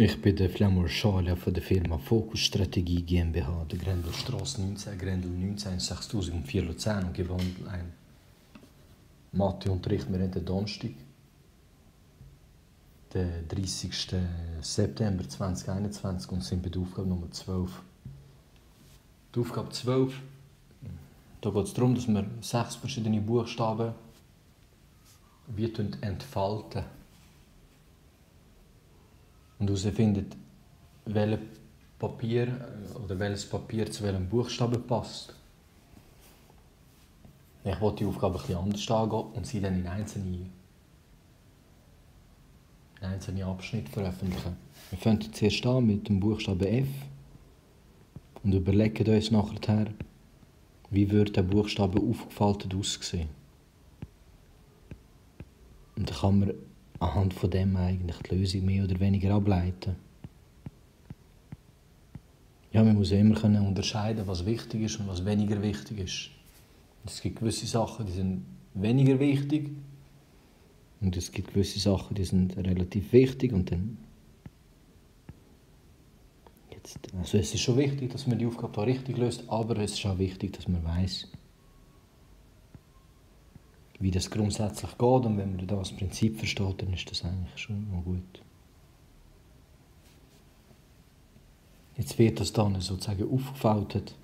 Ich bin der Flamur Schala von der Firma Focus Strategie GmbH, der Grendelstraße 19, Grendel 19, 6004 Luzern und gebe ein Matheunterricht. Wir haben den Donnerstag, den 30. September 2021 und sind bei der Aufgabe Nummer 12. Die Aufgabe 12, da geht es darum, dass wir sechs verschiedene Buchstaben wie entfalten und herausfindet, welches Papier oder welches Papier zu welchem Buchstaben passt. Ich wollte die Aufgabe bisschen anders angehen und sie dann in einzelne, in einzelne Abschnitte veröffentlichen. Wir fangen zuerst an mit dem Buchstaben F und überlegen uns nachher, wie würde der Buchstabe aufgefaltet aussehen. Und dann kann man anhand von dem eigentlich die Lösung mehr oder weniger ableiten. Ja, man muss immer können unterscheiden, was wichtig ist und was weniger wichtig ist. Es gibt gewisse Sachen, die sind weniger wichtig und es gibt gewisse Sachen, die sind relativ wichtig und dann jetzt, also es ist schon wichtig, dass man die Aufgabe da richtig löst, aber es ist auch wichtig, dass man weiß, wie das grundsätzlich geht. Und wenn man das Prinzip versteht, dann ist das eigentlich schon mal gut. Jetzt wird das dann sozusagen aufgefaltet.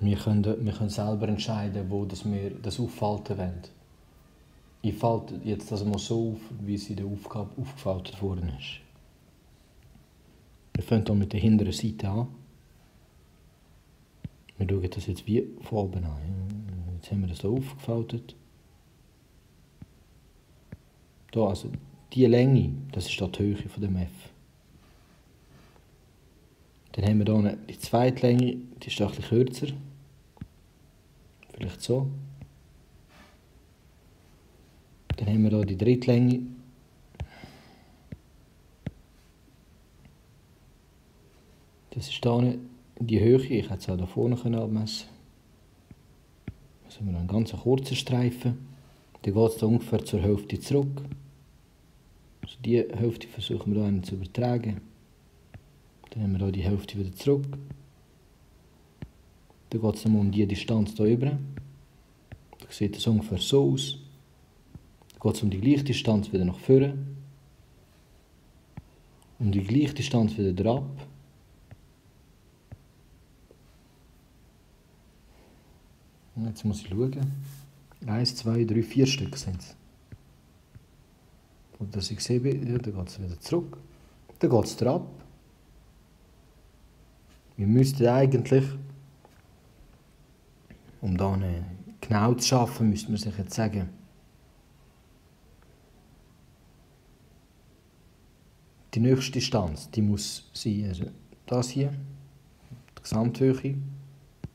Wir können, wir können selber entscheiden, wo das wir das auffalten wollen. Ich falte jetzt das mal so auf, wie es in der Aufgabe aufgefaltet worden ist. Wir fangen hier mit der hinteren Seite an. Wir schauen das jetzt wie von oben an. Jetzt haben wir das hier aufgefaltet. Da, also die Länge, das ist da die Höhe von dem F. Dann haben wir hier die zweite Länge, die ist bisschen kürzer. Vielleicht so. Dann haben wir hier die dritte Länge. Das ist hier die Höhe, ich hätte es auch da vorne abmessen können. Haben wir einen ganz kurzen Streifen. Dann geht es ungefähr zur Hälfte zurück. Also die Hälfte versuchen wir hier zu übertragen. Dann haben wir hier die Hälfte wieder zurück. Dann geht es um die Distanz hier über. Da sieht es ungefähr so aus. Dann geht es um die gleiche Distanz wieder nach vorne. Um die gleiche Distanz wieder drauf. Jetzt muss ich schauen. Eins, zwei, drei, vier Stück sind es. Und dass ich sehe, ja, dann geht es wieder zurück. Dann geht es ab. Wir müssten eigentlich, um da genau zu schaffen, müsste man sich jetzt sagen, die nächste Distanz, die muss sein, also das hier, die Gesamthöhe,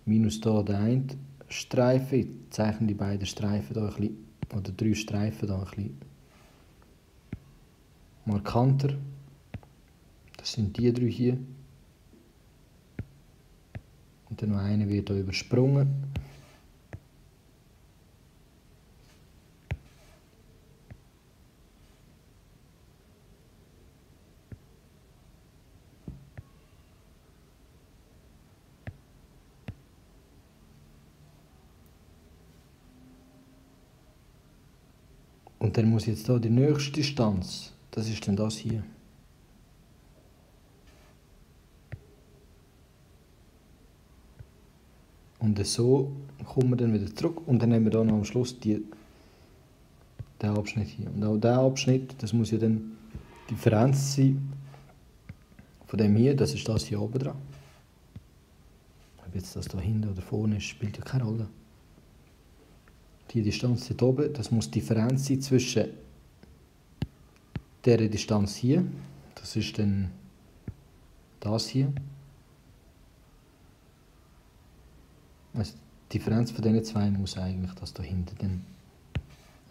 minus da der eine Streifen, ich zeichne die beiden Streifen hier ein bisschen, oder drei Streifen hier ein bisschen markanter. Das sind die drei hier. Und dann noch eine wird hier übersprungen. Und dann muss jetzt hier die nächste Distanz das ist denn das hier. Und so kommen wir dann wieder zurück und dann nehmen wir dann am Schluss die, den Abschnitt hier. Und auch der Abschnitt, das muss ja dann die Differenz sein von dem hier, das ist das hier oben dran. Ob jetzt das da hinten oder vorne ist, spielt ja keine Rolle. Die Distanz hier oben, das muss die Differenz sein zwischen dieser Distanz hier, das ist dann das hier. Also die Differenz von diesen zwei muss eigentlich das da hinten dann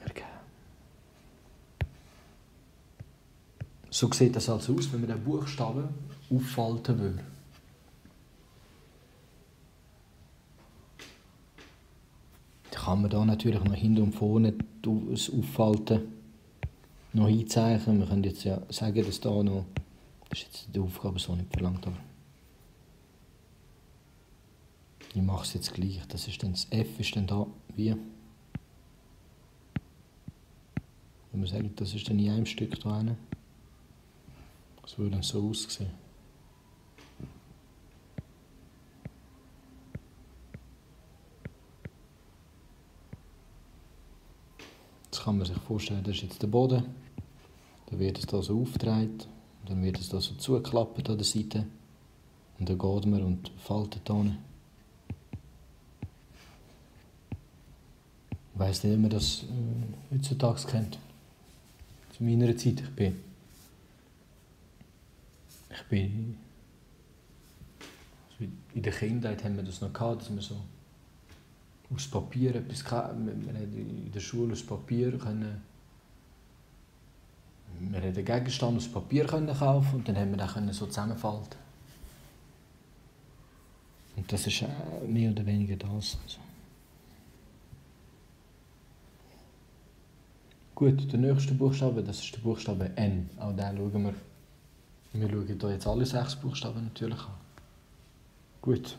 ergeben. So sieht das also aus, wenn man den Buchstaben auffalten würde. Dann kann man da natürlich noch hinten und vorne das auffalten noch einzeichnen. Wir können jetzt ja sagen, dass da noch Das ist jetzt die Aufgabe so nicht verlangt, aber ich mache es jetzt gleich. Das ist dann das F ist dann da wie wenn man sagt, das ist dann in einem Stück da rein. Das würde dann so aussehen. Jetzt kann man sich vorstellen, das ist jetzt der Boden. Dann wird es da so aufgedreht. Dann wird es da so zugeklappt an der Seite. Und dann geht man und faltet da. Ich weiss nicht, ob man das äh, heutzutage kennt. Zu meiner Zeit, ich bin... Ich bin... Also in der Kindheit haben wir das noch gehabt, dass wir so aus Papier etwas wir, wir in der Schule aus Papier können wir haben den Gegenstand aus Papier können kaufen und dann haben wir den so zusammenfalten. Und das ist mehr oder weniger das. Also. Gut, der nächste Buchstabe, das ist der Buchstabe N. Auch den schauen wir. Wir schauen hier jetzt alle sechs Buchstaben natürlich an. Gut.